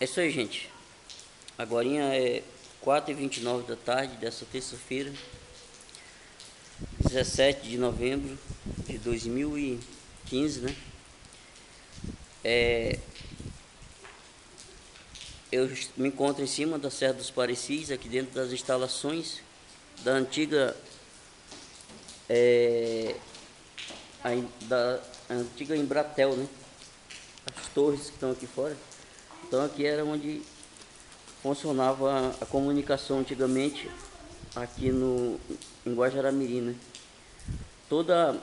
É isso aí, gente. Agora é 4h29 da tarde dessa terça-feira, 17 de novembro de 2015, né? É, eu me encontro em cima da Serra dos Parecis, aqui dentro das instalações da antiga é, a, da a antiga Embratel, né? As torres que estão aqui fora. Então aqui era onde funcionava a comunicação antigamente aqui no em Guajaramirim, né? Toda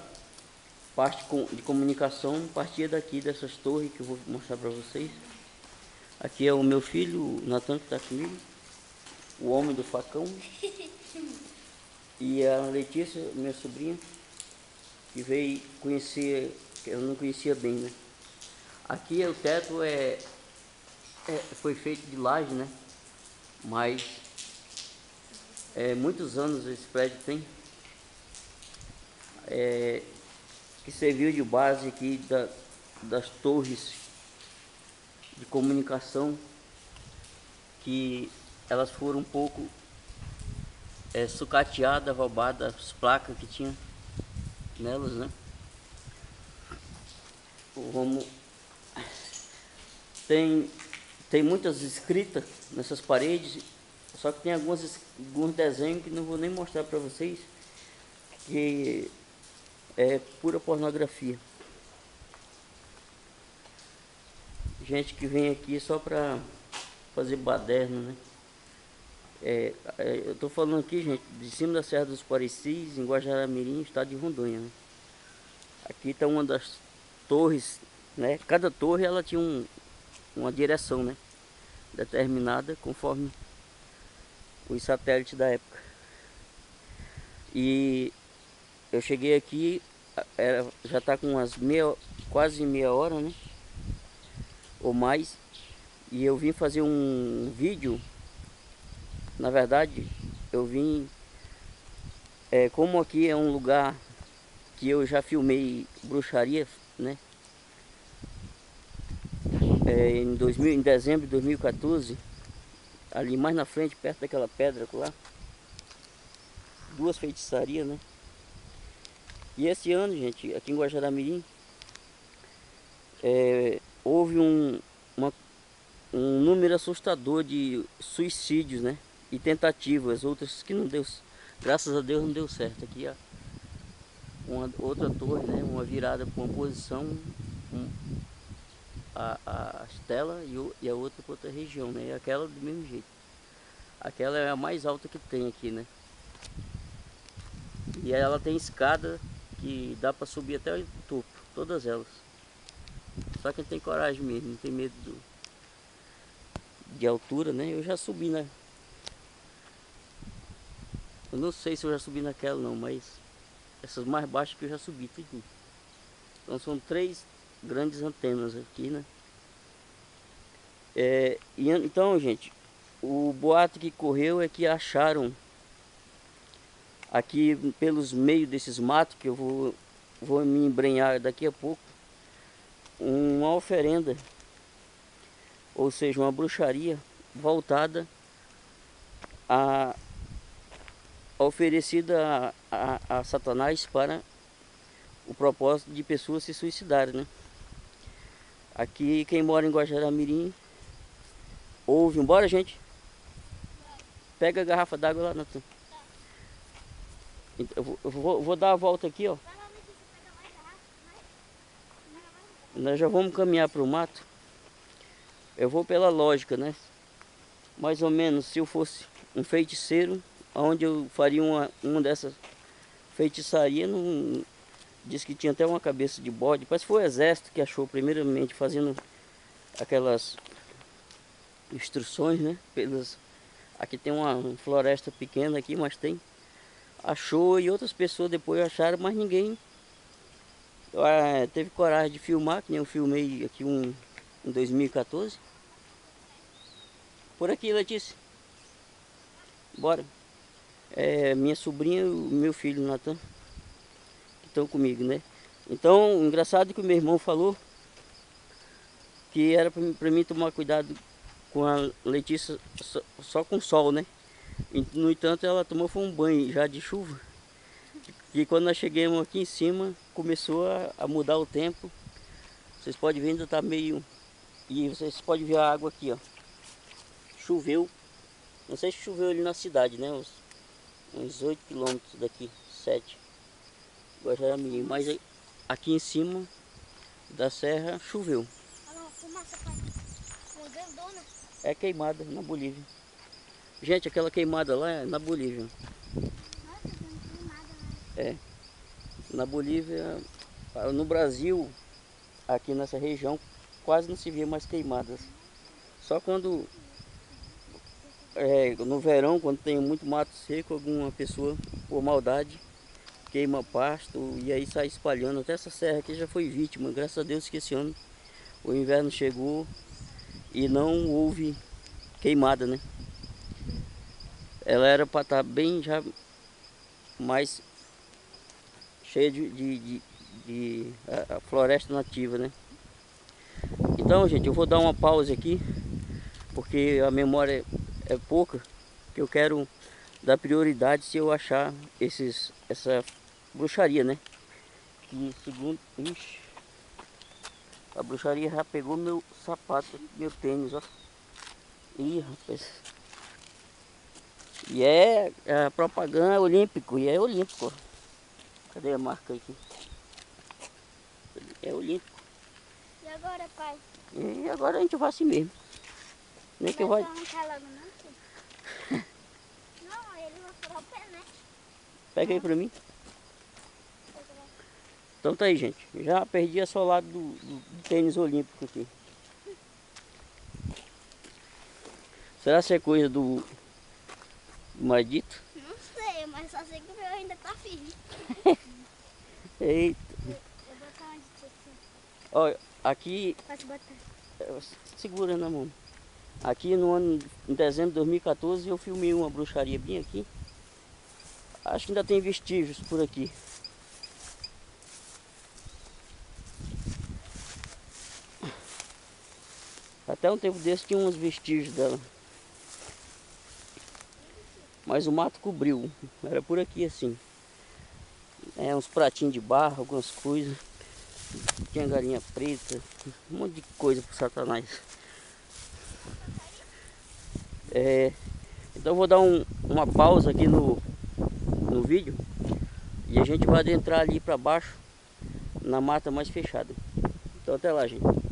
parte de comunicação partia daqui dessas torres que eu vou mostrar para vocês. Aqui é o meu filho, o Natan, que está comigo, o homem do facão. E a Letícia, minha sobrinha, que veio conhecer, que eu não conhecia bem, né? Aqui o teto é é, foi feito de laje, né? Mas é, muitos anos esse prédio tem. É, que serviu de base aqui da, das torres de comunicação que elas foram um pouco é, sucateadas, roubadas as placas que tinha nelas, né? Vamos tem tem muitas escritas nessas paredes, só que tem algumas, alguns desenhos que não vou nem mostrar para vocês, que é pura pornografia. Gente que vem aqui só para fazer baderno, né? É, é, eu estou falando aqui, gente, de cima da Serra dos Parecis, em Guajaramirim, estado de Rondônia. Né? Aqui está uma das torres, né? Cada torre ela tinha um, uma direção, né? Determinada conforme os satélites da época. E eu cheguei aqui, era, já está com umas meia, quase meia hora, né? Ou mais. E eu vim fazer um vídeo. Na verdade, eu vim. É, como aqui é um lugar que eu já filmei bruxaria, né? É, em, 2000, em dezembro de 2014, ali mais na frente, perto daquela pedra lá, duas feitiçarias, né? E esse ano, gente, aqui em Guajaramirim, é, houve um, uma, um número assustador de suicídios, né? E tentativas, outras que não deu, graças a Deus não deu certo. Aqui, ó, uma outra torre, né? Uma virada para uma posição, um, a, a Estela e, o, e a outra para outra região, né? Aquela do mesmo jeito. Aquela é a mais alta que tem aqui, né? E ela tem escada que dá para subir até o topo, todas elas. Só quem tem coragem mesmo, não tem medo do, de altura, né? Eu já subi na. Eu não sei se eu já subi naquela não, mas essas mais baixas que eu já subi tudo. Então são três grandes antenas aqui, né? É, e, então, gente, o boato que correu é que acharam aqui pelos meios desses matos, que eu vou, vou me embrenhar daqui a pouco, uma oferenda, ou seja, uma bruxaria voltada a, oferecida a, a, a Satanás para o propósito de pessoas se suicidarem, né? Aqui quem mora em Guajaramirim ouve. Embora, gente. Pega a garrafa d'água lá, Natan. Eu vou, eu vou, vou dar a volta aqui, ó. Nós já vamos caminhar para o mato. Eu vou pela lógica, né? Mais ou menos, se eu fosse um feiticeiro, onde eu faria uma, uma dessas feitiçarias, não, Diz que tinha até uma cabeça de bode. Parece foi o exército que achou primeiramente fazendo aquelas instruções, né? Pelas... Aqui tem uma floresta pequena aqui, mas tem. Achou e outras pessoas depois acharam, mas ninguém ah, teve coragem de filmar, que nem eu filmei aqui um, em 2014. Por aqui, Letícia. Bora. É minha sobrinha e o meu filho, Natan estão comigo, né? Então, engraçado que o meu irmão falou que era para mim tomar cuidado com a Letícia só, só com sol, né? E, no entanto, ela tomou foi um banho já de chuva. E quando nós chegamos aqui em cima, começou a, a mudar o tempo. Vocês podem ver, ainda está meio... E vocês podem ver a água aqui, ó. Choveu. Não sei se choveu ali na cidade, né? Uns, uns 8 quilômetros daqui, 7. Agora já era menino. Mas aqui em cima da serra choveu. É queimada na Bolívia. Gente, aquela queimada lá é na Bolívia. É. Na Bolívia, ah, no Brasil, aqui nessa região, quase não se vê mais queimadas. Só quando é, no verão, quando tem muito mato seco, alguma pessoa, por maldade, queima pasto e aí sai espalhando. Até essa serra aqui já foi vítima. Graças a Deus que esse ano o inverno chegou e não houve queimada, né? Ela era para estar tá bem já mais cheia de, de, de, de a, a floresta nativa, né? Então, gente, eu vou dar uma pausa aqui, porque a memória é, é pouca, que eu quero dar prioridade se eu achar esses, essa bruxaria, né? Que segundo... Ixi, a bruxaria já pegou meu sapato, meu tênis, ó. Ih, rapaz. E é, é propaganda olímpico, e é olímpico. Cadê a marca aqui? É olímpico. E agora, pai? E agora a gente vai assim mesmo. Nem que vai... Logo, não, não, ele vai furar o pé, né? Pega aí pra mim. Então tá aí, gente. Já perdi a solado do, do, do tênis olímpico aqui. Será que é coisa do, do maldito? Não sei, mas só sei que o meu ainda tá firme. Eita. Eu vou botar onde tinha que Olha, aqui... Pode botar. É, segura na mão. Aqui no ano, em dezembro de 2014, eu filmei uma bruxaria bem aqui. Acho que ainda tem vestígios por aqui. Até um tempo desse tinha uns vestígios dela. Mas o mato cobriu. Era por aqui assim. É, uns pratinhos de barro, algumas coisas. Tinha galinha preta. Um monte de coisa pro satanás. É, então vou dar um, uma pausa aqui no, no vídeo. E a gente vai adentrar ali para baixo. Na mata mais fechada. Então até lá, gente.